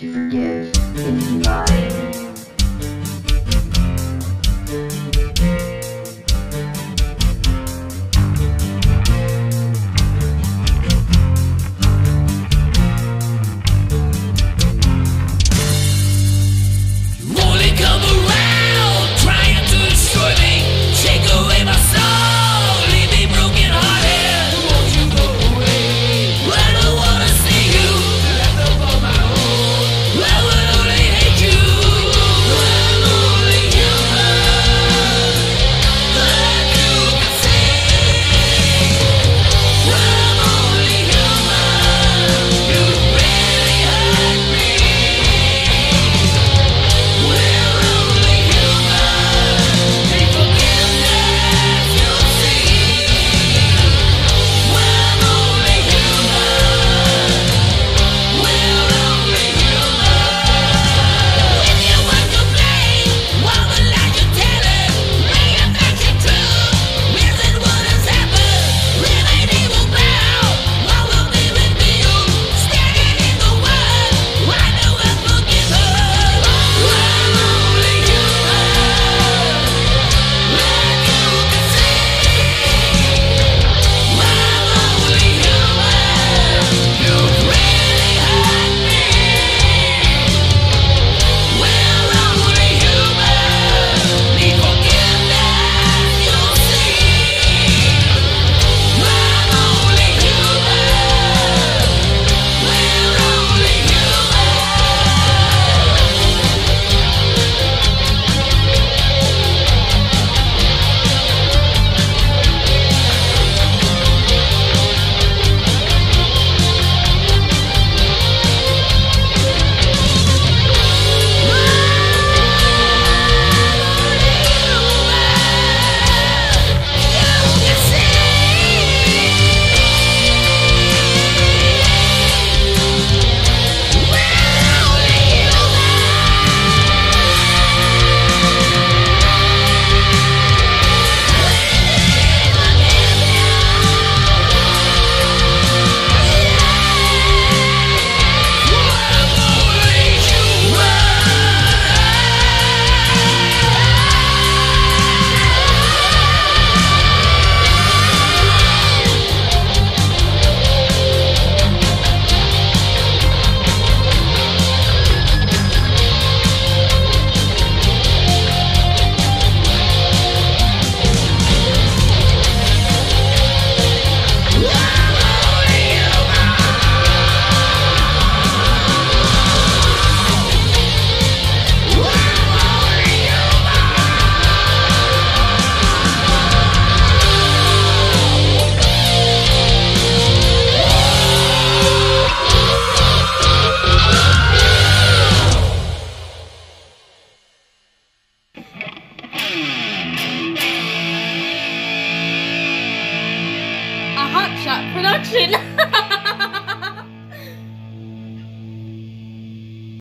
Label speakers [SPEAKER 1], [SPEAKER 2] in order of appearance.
[SPEAKER 1] you give to life.
[SPEAKER 2] Shot production.